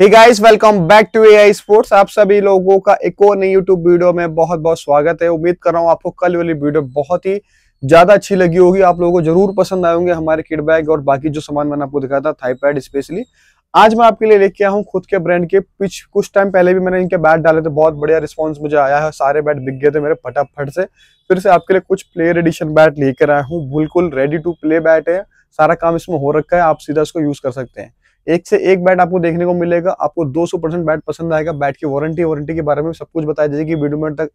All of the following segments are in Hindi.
Hey guys welcome back to AI sports आप सभी लोगों का एक और नई यूट्यूब वीडियो में बहुत बहुत स्वागत है। उम्मीद कर रहा हूँ आपको कल वाली वीडियो बहुत ही ज़्यादा अच्छी लगी होगी। आप लोगों को ज़रूर पसंद आए होंगे हमारे किट बैग और बाकी जो सामान मैंने आपको दिखाया था थाई पैड स्पेशली आज मैं आपके लिए लेके आया हूँ खुद के ब्रांड के। पिछ, कुछ टाइम पहले भी मैंने इनके बैट डाले थे। बहुत बढ़िया रिस्पॉन्स मुझे आया है। सारे बैट बिक गए थे मेरे फटाफट से। फिर से आपके लिए कुछ प्लेयर एडिशन बैट लेकर आया हूँ। बिल्कुल रेडी टू प्ले बैट है। सारा काम इसमें हो रखा है। आप सीधा इसको यूज़ कर सकते हैं। एक से एक बैट आपको देखने को मिलेगा, आपको 200 परसेंट बैट पसंद आएगा। बैट की वारंटी वारंटी के बारे में सब कुछ बताया। जाएगी वीडियो में तक,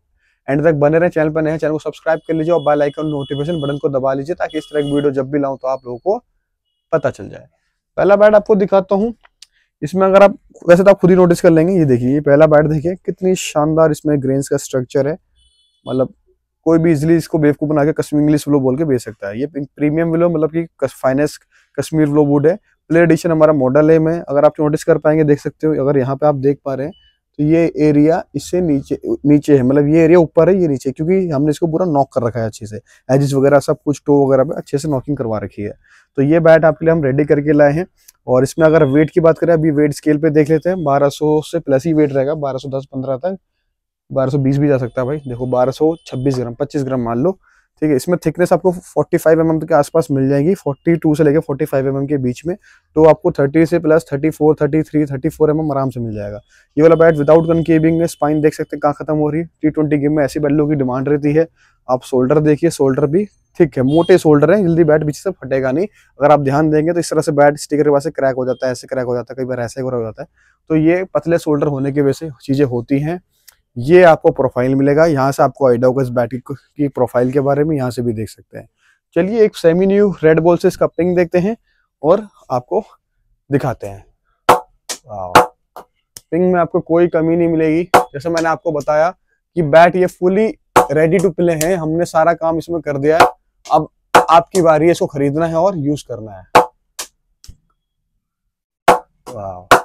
एंड तक बने रहे, चैनल पर नए चैनल को सब्सक्राइब कर लीजिए और बेल आइकन नोटिफिकेशन बटन को दबा लीजिए ताकि इस तरह की वीडियो जब भी लाऊं तो आप लोगों को पता चल जाए। पहला बैट आपको दिखाता हूँ। इसमें अगर आप, वैसे तो आप खुद ही नोटिस कर लेंगे। ये देखिए, ये पहला बैट देखिए, कितनी शानदार इसमें ग्रेन्स का स्ट्रक्चर है। मतलब कोई भी इजिली इसको बेवकूफ़ बना के कश्मीर इंग्लिश विलो बोल के बेच सकता है। ये प्रीमियम विलो मतलब कि फाइनेस्ट कश्मीर विलो वुड है। प्ले एडिशन हमारा मॉडल एम है। अगर आप नोटिस कर पाएँगे, देख सकते हो, अगर यहाँ पे आप देख पा रहे हैं तो ये एरिया इससे नीचे नीचे है। मतलब ये एरिया ऊपर है, ये नीचे क्योंकि हमने इसको पूरा नॉक कर रखा है अच्छे से। एजिस वगैरह सब कुछ टो वगैरह पे अच्छे से नॉकिंग करवा रखी है। तो ये बैट आपके लिए हम रेडी करके लाए हैं। और इसमें अगर वेट की बात करें, अभी वेट स्केल पे देख लेते हैं 1200 से प्लस ही वेट रहेगा। 1210 15 तक 1220 भी जा सकता है भाई। देखो 1226 ग्राम 25 ग्राम मान लो। ठीक है इसमें थिकनेस आपको 45 फाइव mm के आसपास मिल जाएगी 42 से लेकर 45 फाइव mm के बीच में तो आपको 30 से प्लस 34, 33, 34 mm आराम से मिल जाएगा। ये वाला बैट विदाउट कनकेविंग में स्पाइन देख सकते हैं कहाँ खत्म हो रही है टी ट्वेंटी गेम में ऐसी बैलों की डिमांड रहती है। आप शोल्डर देखिए शोल्डर भी ठीक है मोटे शोल्डर है जल्दी बैट बीच से फटेगा नहीं। अगर आप ध्यान देंगे तो इस तरह से बैट स्टिकर के पास क्रैक हो जाता है ऐसे क्रैक हो जाता है कई बार ऐसे हो जाता है। तो ये पतले शोल्डर होने की वजह से चीज़ें होती हैं। ये आपको प्रोफ़ाइल मिलेगा। यहाँ से आपको आइडिया होगा की प्रोफ़ाइल के बारे में यहाँ से भी देख सकते हैं। चलिए एक सेमी न्यू रेड बॉल से इसका पिंग देखते हैं और आपको दिखाते हैं। पिंग में आपको कोई कमी नहीं मिलेगी। जैसे मैंने आपको बताया कि बैट ये फुली रेडी टू प्ले है। हमने सारा काम इसमें कर दिया है। अब आपकी बारी है इसको खरीदना है और यूज़ करना है। वाह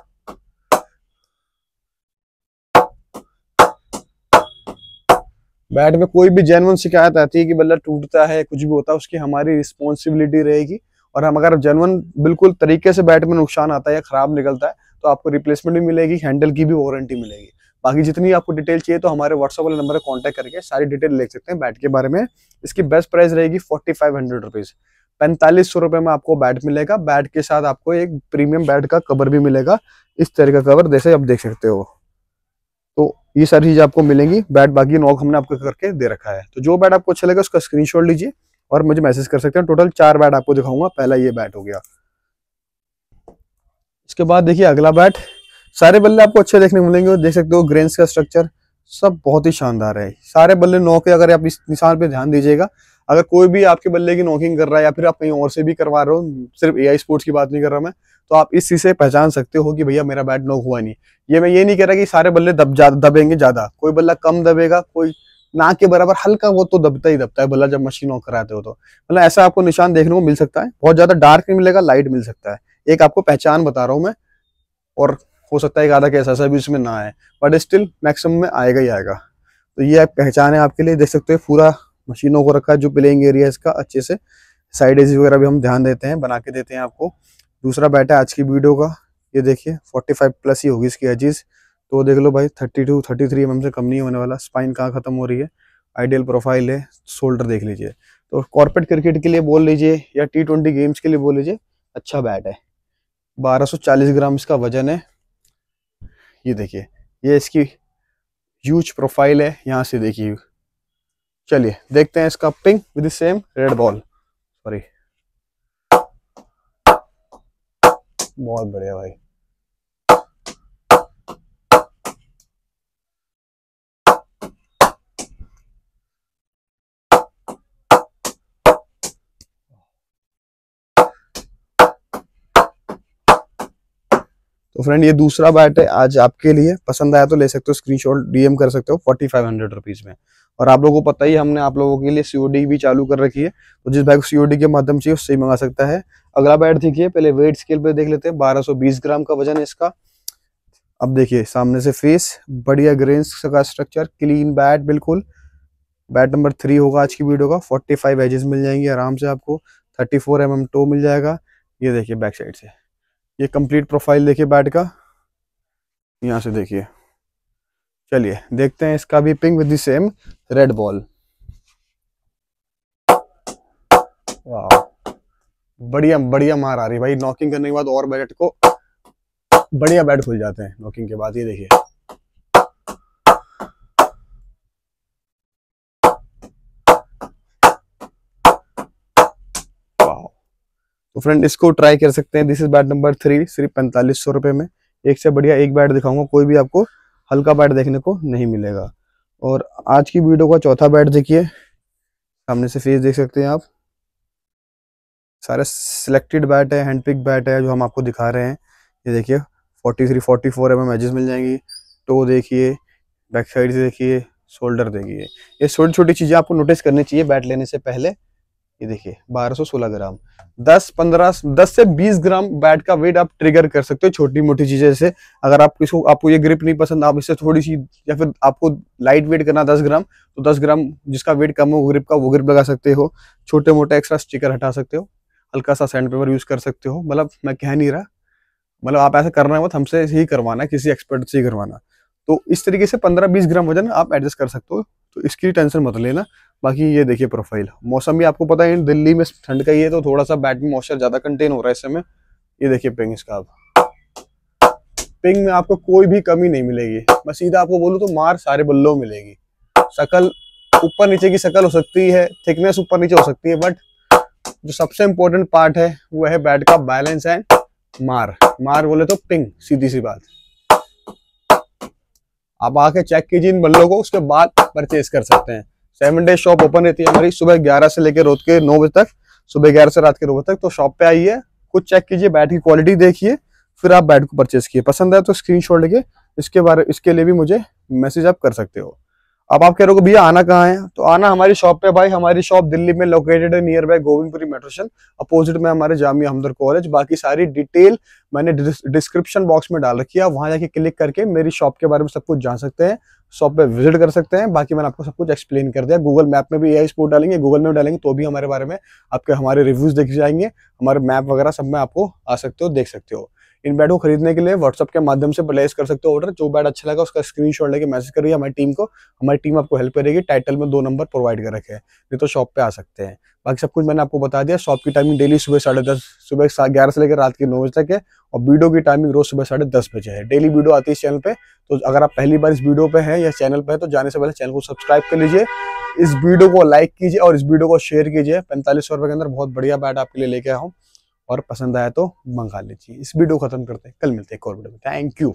बैट में कोई भी जेनवन शिकायत आती है कि बल्ला टूटता है, कुछ भी होता है, उसकी हमारी रिस्पॉन्सिबिलिटी रहेगी। और हम अगर जेनवन बिल्कुल तरीके से बैट में नुकसान आता है या खराब निकलता है तो आपको रिप्लेसमेंट भी मिलेगी हैंडल की भी वारंटी मिलेगी। बाकी जितनी आपको डिटेल चाहिए तो हमारे व्हाट्सअप वाले नंबर पर कॉन्टैक्ट करके सारी डिटेल ले सकते हैं बैट के बारे में। इसकी बेस्ट प्राइस रहेगी फोर्टी फाइव हंड्रेड रुपीज़ पैंतालीस सौ रुपए में आपको बैट मिलेगा। बैट के साथ आपको एक प्रीमियम बैट का कवर भी मिलेगा। इस तरह का कवर जैसे आप देख सकते हो। तो ये सारी चीज़ आपको मिलेंगी। बैट बाकी नॉक हमने आपको करके दे रखा है। तो जो बैट आपको अच्छा लगे उसका स्क्रीनशॉट लीजिए और मुझे मैसेज कर सकते हैं। टोटल चार बैट आपको दिखाऊँगा। पहला ये बैट हो गया। इसके बाद देखिए अगला बैट। सारे बल्ले आपको अच्छे देखने मिलेंगे। देख सकते हो ग्रेन्स का स्ट्रक्चर सब बहुत ही शानदार है। सारे बल्ले नौ के अगर आप इस निशान पे ध्यान दीजिएगा। अगर कोई भी आपके बल्ले की नॉकिंग कर रहा है या फिर आप कहीं और से भी करवा रहे हो, सिर्फ़ एआई स्पोर्ट्स की बात नहीं कर रहा मैं। तो आप इस चीज़ से पहचान सकते हो कि भैया मेरा बैट नॉक हुआ नहीं। ये मैं ये नहीं कह रहा कि सारे बल्ले दब जा, दबेंगे ज़्यादा। कोई बल्ला कम दबेगा, कोई ना के बराबर हल्का वो तो दबता ही दबता है, बल्ला जब मशीन ऑन कराते हो तो। मतलब ऐसा आपको निशान देखने को मिल सकता है, बहुत ज़्यादा डार्क नहीं मिलेगा लाइट मिल सकता है। एक आपको पहचान बता रहा हूँ मैं, और हो सकता है एक आधा कैसा सा भी उसमें ना आए बट स्टिल मैक्सिमम में आएगा ही आएगा। तो ये आप पहचान है आपके लिए, देख सकते हो पूरा मशीनों को रखा है, जो प्लेइंग एरिया इसका, अच्छे से साइड एज वगैरह भी हम ध्यान देते हैं, बना के देते हैं आपको। दूसरा बैट है आज की वीडियो का। ये देखिए 45 प्लस ही होगी इसकी एजिस तो देख लो भाई 32 33 एम से कम नहीं होने वाला। स्पाइन कहाँ खत्म हो रही है? आइडियल प्रोफ़ाइल है शोल्डर देख लीजिए। तो कॉर्पोरेट क्रिकेट के लिए बोल लीजिए या टी ट्वेंटी गेम्स के लिए बोल लीजिए अच्छा बैट है। 1240 ग्राम इसका वज़न है। ये देखिए, ये इसकी ह्यूज प्रोफ़ाइल है। यहाँ से देखिए। चलिए, देखते हैं इसका pink with same red ball sorry बहुत बढ़िया भाई। तो फ्रेंड ये दूसरा बैट है आज आपके लिए। पसंद आया तो ले सकते हो स्क्रीनशॉट डीएम कर सकते हो फोर्टी फाइव हंड्रेड रुपीज़ में। और आप लोगों को पता ही हमने आप लोगों के लिए सीओडी भी चालू कर रखी है। तो जिस भाई को सीओडी के माध्यम से उससे ही मंगा सकता है। अगला बैट देखिए, पहले वेट स्केल पे देख लेते हैं। 1220 ग्राम का वज़न है इसका। अब देखिए, सामने से फेस बढ़िया ग्रेन्स का स्ट्रक्चर क्लीन बैट बिल्कुल। बैट नंबर थ्री होगा आज की वीडियो का। फोर्टी फाइव एजेस मिल जाएँगे आराम से आपको। थर्टी फोर एम टो मिल जाएगा। ये देखिए बैक साइड से। ये कंप्लीट प्रोफ़ाइल देखिए बैट का। यहाँ से देखिए। चलिए, देखते हैं इसका भी pink with the same red ball वाह बढ़िया बढ़िया मार आ रही भाई. नॉकिंग करने के बाद और बैट को बढ़िया बैट खुल जाते हैं. नॉकिंग के बाद, ये देखिए. तो फ्रेंड इसको ट्राई कर सकते हैं. This is bat number three सिर्फ़ पैंतालीस सौ रुपए में. एक से बढ़िया एक बैट दिखाऊँगा. कोई भी आपको हल्का बैट देखने को नहीं मिलेगा। और आज की वीडियो का चौथा बैट देखिए। सामने से फेस देख सकते हैं आप। सारे सिलेक्टेड बैट है हैंड पिक बैट है जो हम आपको दिखा रहे हैं। ये देखिए 43 44 एम एजेस मिल जाएँगी। टो देखिए बैक साइड से देखिए शोल्डर देखिए। ये छोटी छोटी चीज़ें आपको नोटिस करनी चाहिए बैट लेने से पहले। ये देखिए 1216 ग्राम। 10 15 10 से 20 ग्राम बैट का वेट आप ट्रिगर कर सकते हो छोटी मोटी चीज़ें, जैसे अगर आप किसको, आपको ये ग्रिप नहीं पसंद, आप इससे थोड़ी सी, या फिर आपको लाइट वेट करना 10 ग्राम तो 10 ग्राम जिसका वेट कम हो ग्रिप का, वो ग्रिप लगा सकते हो। छोटे मोटे एक्स्ट्रा स्टिकर हटा सकते हो। हल्का सा सैंड पेपर यूज़ कर सकते हो। मतलब मैं कह नहीं रहा। मतलब आप ऐसा करना है मत, हमसे ही करवाना किसी एक्सपर्ट से ही करवाना। तो इस तरीके से पंद्रह बीस ग्राम वज़न आप एडजस्ट कर सकते हो। तो इसकी टेंशन मत लेना। बाकी ये देखिए प्रोफ़ाइल। मौसम भी आपको पता है, दिल्ली में ठंड का ही है तो थोड़ा सा बैट मॉइस्चर ज़्यादा कंटेन हो रहा है इस समय। ये देखिए पिंग इसका आप पिंग में आपको कोई भी कमी नहीं मिलेगी। मैं सीधा आपको बोलूँ तो मार सारे बल्लों मिलेगी। शकल ऊपर नीचे की शकल हो सकती है थिकनेस ऊपर नीचे हो सकती है बट जो सबसे इंपॉर्टेंट पार्ट है, वो है बैट का बैलेंस एंड मार। मार बोले तो पिंग सीधी सी बात। आप आके चेक कीजिए इन बल्लों को, उसके बाद परचेज कर सकते हैं। सेवन डेज़ शॉप ओपन रहती है हमारी, सुबह ग्यारह से लेकर रोज के नौ बजे तक। सुबह ग्यारह से रात के नौ बजे तक तो शॉप पे आइए कुछ चेक कीजिए बैट की क्वालिटी देखिए, फिर आप बैट को परचेज किए पसंद आए तो स्क्रीन लेके, इसके बारे, इसके लिए भी मुझे मैसेज आप कर सकते हो। अब आप कह रहे हो भैया आना कहाँ है? तो आना हमारी शॉप पे भाई, हमारी शॉप दिल्ली में लोकेटेड है nearby Govindpuri metro station opposite में हमारे जामिया हमदर कॉलेज बाकी सारी डिटेल मैंने डिस्क्रिप्शन बॉक्स में डाल रखी है वहाँ जाके क्लिक करके मेरी शॉप के बारे में सब कुछ जान सकते हैं शॉप पे विज़िट कर सकते हैं, बाकी मैंने आपको सब कुछ एक्सप्लेन कर दिया। गूगल मैप में भी ए स्पोर्ट डालेंगे गूगल में डालेंगे तो भी हमारे बारे में आपके हमारे रिव्यूज़ देख जाएँगे, हमारे मैप वगैरह सब में आपको आ सकते हो, देख सकते हो। इन बैट को खरीदने के लिए व्हाट्सअप के माध्यम से प्लेस कर सकते हो ऑर्डर जो बैट अच्छा लगा उसका स्क्रीनशॉट लेके मैसेज करिए हमारी टीम को। हमारी टीम आपको हेल्प करेगी। टाइटल में दो नंबर प्रोवाइड कर रखे हैं। नहीं तो शॉप पे आ सकते हैं। बाकी सब कुछ मैंने आपको बता दिया। शॉप की टाइमिंग डेली सुबह साढ़े दस सुबह ग्यारह से लेकर रात के नौ बजे तक है और वीडियो की टाइमिंग रोज सुबह साढ़े दस बजे है। डेली वीडियो आती है इस चैनल पे। तो अगर आप पहली बार इस वीडियो पे हैं या चैनल पे है तो जाने से पहले चैनल को सब्सक्राइब कर लीजिए। इस वीडियो को लाइक कीजिए और इस वीडियो को शेयर कीजिए। पैंतालीस के अंदर बहुत बढ़िया बैट आपके लिए लेके आऊँ और पसंद आया तो मंगा लीजिए। इस वीडियो खत्म करते हैं। कल मिलते हैं एक और वीडियो में। Thank you